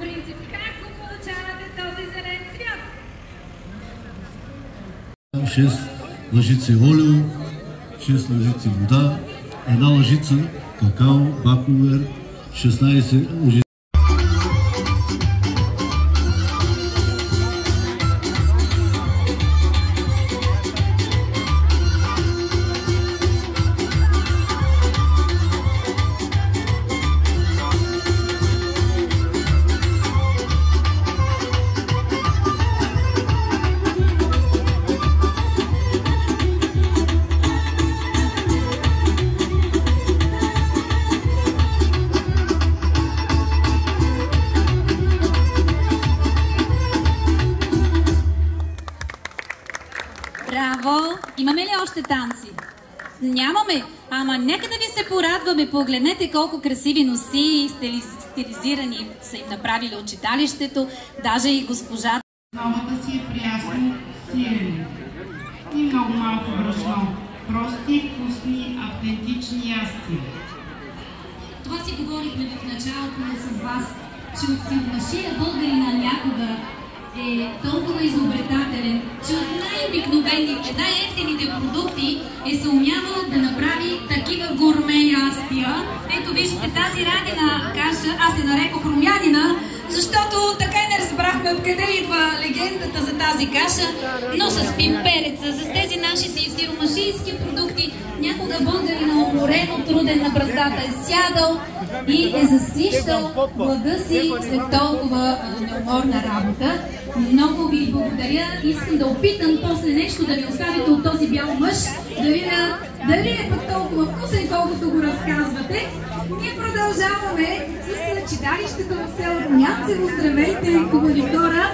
принцип. Как го получавате този зелен цвят? 6 лъжици олио, 6 лъжици вода, една лъжица какао, баковер, 16 лъжици още танци? Нямаме, ама нека да ви се порадваме. Погледнете колко красиви носи, стили- стилизирани са им направили от читалището. Даже и госпожа Новата си е прясно сирене и много малко брашно. Прости, вкусни, автентични ястия. Това си говорихме в началото с вас, че от силнашия българина някога е толкова изобретателен, че от най-обикновените, най-ефтините продукти е се умявал да направи такива гурме ястия. Ето виждате тази радина каша, аз се нарекох румянина, защото така и не разбрахме откъде идва легендата за тази каша, но с пимпереца, с тези наши си сиромашийски продукти, някога българина уморено труден на браздата е сядал и е засищал глада си след толкова неуморна работа. Много ви благодаря. Искам да опитам после нещо да ви оставите от този бял мъж, да видя дали е пък толкова вкусен, колкото го разказвате. Ние продължаваме с читалището в село Румянцево. Здравейте, хора!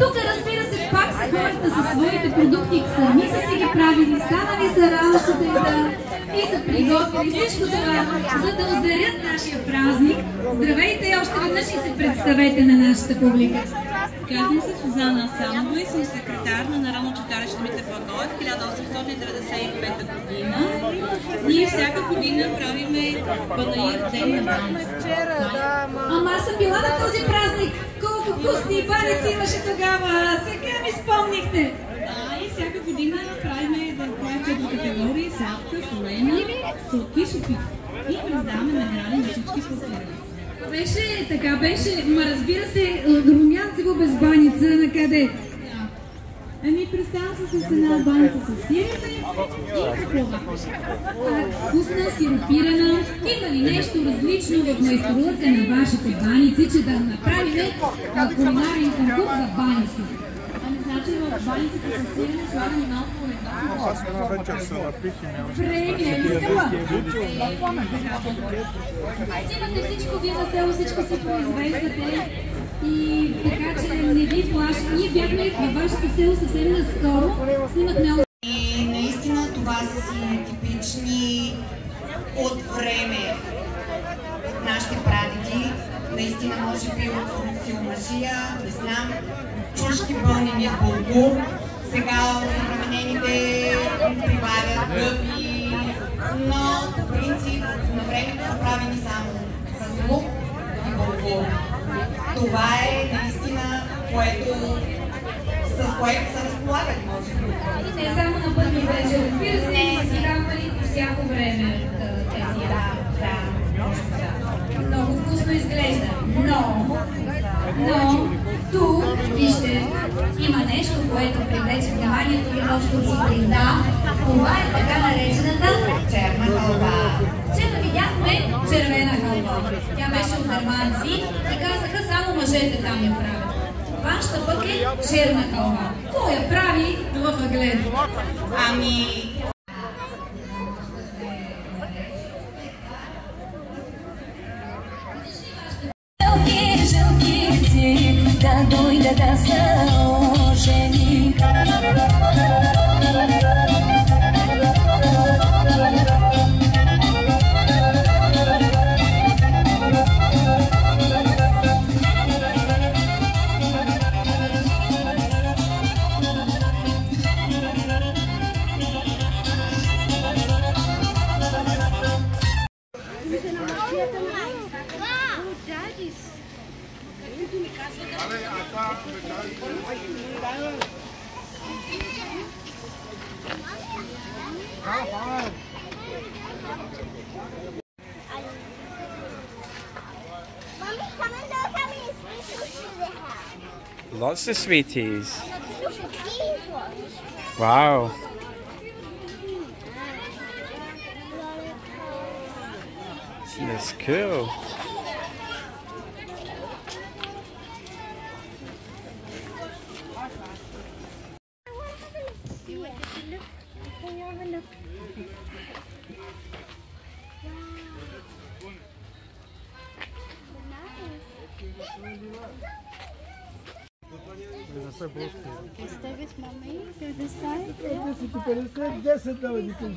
Тук, разбира се, пак са хората със своите продукти. Сами са си ги правили, станали са рано сутринта и са приготвили всичко това, за да озарят нашия празник. Здравейте още веднъж и се представете на нашата публика. Казвам се Сузана Асамова и съм секретар на Народно читалище Благоев 1895 година. Ние всяка година правиме Панаир Ден на. Ама аз съм била на този празник. Колко вкусни баници имаше тогава. Сега ми спомнихте. А, и всяка година правиме да правим четири категории, сладка, солена, сладки, шопи. И раздаваме награди на всички спортсмени. Беше, така беше. Ма разбира се, Румянцево без баница на къде? Ами представям се с една баница с сирене и каплова. Вкусна, сиропирана. Има ли нещо различно в майсторлъка на вашите баници, че да направим кулинарен конкурс за баници? Ами значи в баницата с сирене слагаме малко. Аз една вечер се напих и нямаше. Премия, искала. Взимате всичко вие на село, всичко си произвеждате. И така че не ви плаща. Ние бяхме във вашето село съвсем наскоро. Снимахме И наистина това са си типични от време от нашите прадеди. Наистина може би от силмашия, не знам, чушки пълнени с булгур. Сега съвременените прибавят гъби, но по принцип на времето са правени само с лук и булгур. Това е наистина, което с което са разполагали, може би. не само на първи вечер. Разбира се, не си давали по всяко време тези ястия. Да, Много вкусно изглежда. Но, но, тук, вижте, има нещо, което привлече вниманието ви още от сутринта. Това е така наречената черна халва. Видяхме червена халва. Тя беше от германци и казаха само мъжете там я правят. Вашата пък е черна халва. Кой я прави в Аглен? Ами, да дойда да се Lots of sweeties. Wow. That's cool. essa boste. Este vis mamei pe de sai. Trebuie să te de să dau de cum.